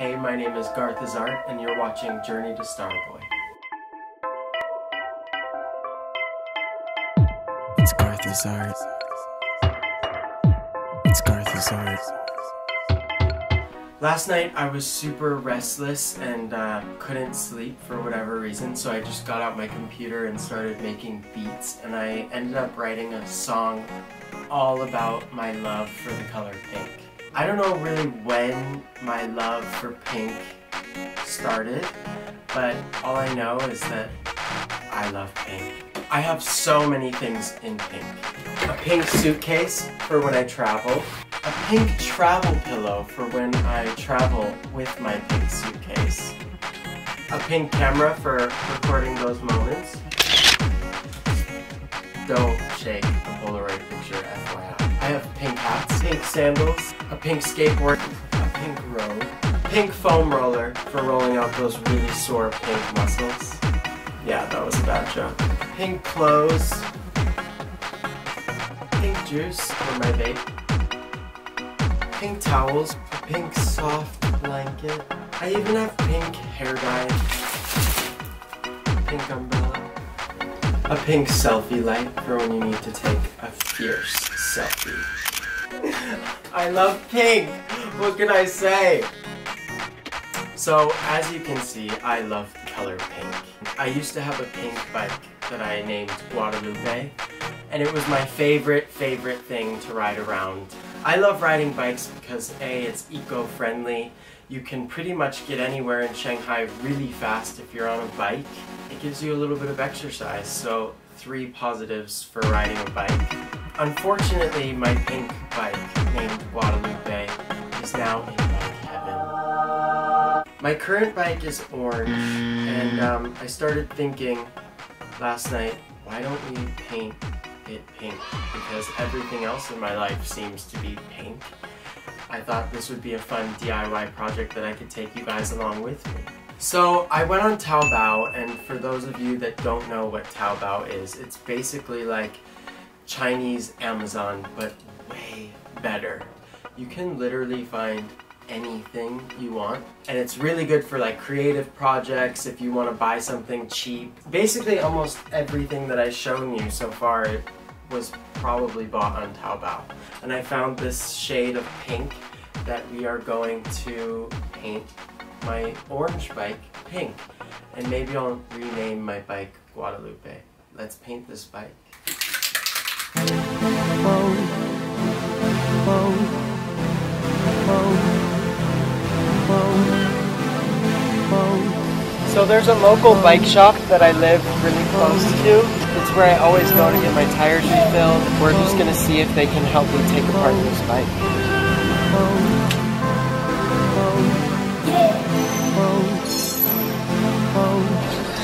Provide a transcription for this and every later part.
Hey, my name is Garth is Art, and you're watching Journey to Starboy. It's Garth is Art. It's Garth is Art. Last night I was super restless and uh, couldn't sleep for whatever reason, so I just got out my computer and started making beats, and I ended up writing a song all about my love for the color pink. I don't know really when my love for pink started, but all I know is that I love pink. I have so many things in pink. A pink suitcase for when I travel, a pink travel pillow for when I travel with my pink suitcase, a pink camera for recording those moments. Don't shake a Polaroid picture, FYI. I have pink hats, pink sandals, a pink skateboard, a pink robe, pink foam roller for rolling out those really sore pink muscles. Yeah, that was a bad joke. Pink clothes, pink juice for my vape, pink towels, pink soft blanket. I even have pink hair dye, pink umbrella, a pink selfie light for when you need to take a fierce selfie. I love pink! What can I say? So, as you can see, I love the color pink. I used to have a pink bike that I named Guadalupe, and it was my favorite, favorite thing to ride around. I love riding bikes because A, it's eco-friendly, you can pretty much get anywhere in Shanghai really fast if you're on a bike. It gives you a little bit of exercise, so three positives for riding a bike. Unfortunately, my pink bike, named Guadalupe, is now in bike heaven. My current bike is orange, and um, I started thinking last night, why don't we paint it pink? Because everything else in my life seems to be pink. I thought this would be a fun DIY project that I could take you guys along with me. So I went on Taobao, and for those of you that don't know what Taobao is, it's basically like Chinese Amazon, but way better. You can literally find anything you want and it's really good for like creative projects if you want to buy something cheap basically almost everything that I've shown you so far was probably bought on Taobao. And I found this shade of pink that we are going to paint my orange bike pink. And maybe I'll rename my bike Guadalupe. Let's paint this bike So there's a local bike shop that I live really close to. It's where I always go to get my tires refilled. We're just gonna see if they can help me take apart this bike.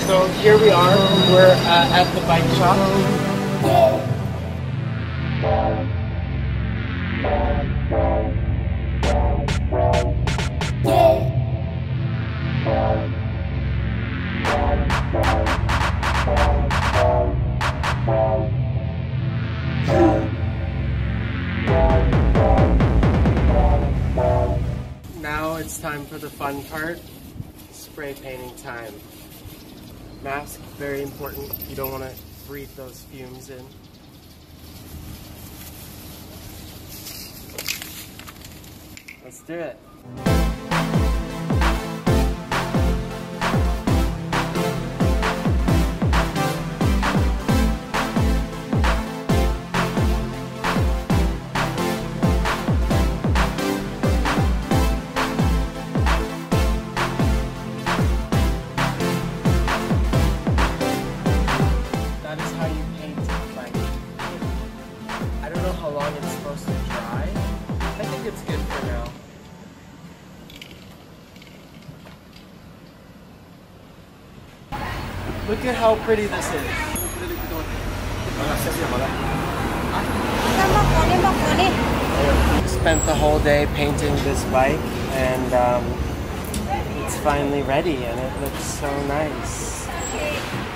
So here we are, we're uh, at the bike shop. Time for the fun part, spray painting time. Mask, very important. You don't want to breathe those fumes in. Let's do it. Look at how pretty this is. Spent the whole day painting this bike and um, it's finally ready and it looks so nice.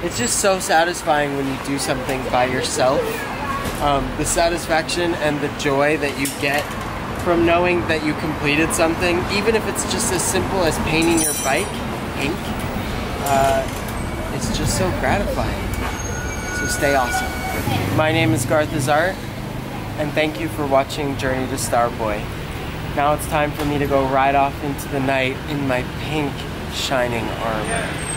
It's just so satisfying when you do something by yourself. Um, the satisfaction and the joy that you get from knowing that you completed something, even if it's just as simple as painting your bike pink. Uh, it's just so gratifying. So stay awesome. My name is Garth Art, and thank you for watching Journey to Starboy. Now it's time for me to go ride off into the night in my pink shining armor.